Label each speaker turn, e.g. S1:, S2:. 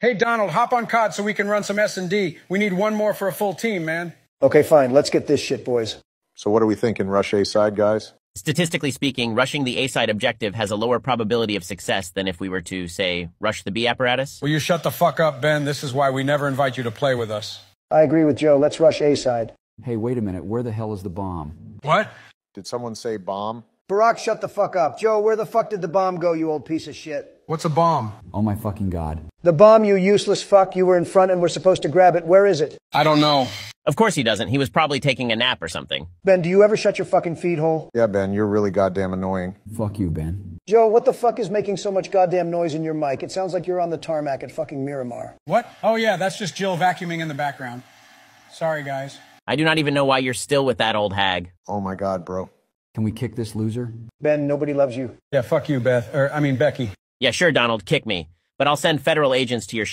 S1: Hey, Donald, hop on COD so we can run some S&D. We need one more for a full team, man.
S2: Okay, fine. Let's get this shit, boys.
S3: So what are we thinking, rush A side, guys?
S4: Statistically speaking, rushing the A side objective has a lower probability of success than if we were to, say, rush the B apparatus.
S1: Will you shut the fuck up, Ben? This is why we never invite you to play with us.
S2: I agree with Joe. Let's rush A side.
S5: Hey, wait a minute. Where the hell is the bomb?
S1: What?
S3: Did someone say bomb?
S2: Barack, shut the fuck up. Joe, where the fuck did the bomb go, you old piece of shit?
S1: What's a bomb?
S5: Oh my fucking god.
S2: The bomb, you useless fuck. You were in front and we were supposed to grab it. Where is it?
S1: I don't know.
S4: Of course he doesn't. He was probably taking a nap or something.
S2: Ben, do you ever shut your fucking feed hole?
S3: Yeah, Ben, you're really goddamn annoying.
S5: Fuck you, Ben.
S2: Joe, what the fuck is making so much goddamn noise in your mic? It sounds like you're on the tarmac at fucking Miramar.
S1: What? Oh, yeah, that's just Jill vacuuming in the background. Sorry, guys.
S4: I do not even know why you're still with that old hag.
S3: Oh my god, bro.
S5: Can we kick this loser?
S2: Ben, nobody loves you.
S1: Yeah, fuck you, Beth. Or, I mean, Becky.
S4: Yeah, sure, Donald, kick me. But I'll send federal agents to your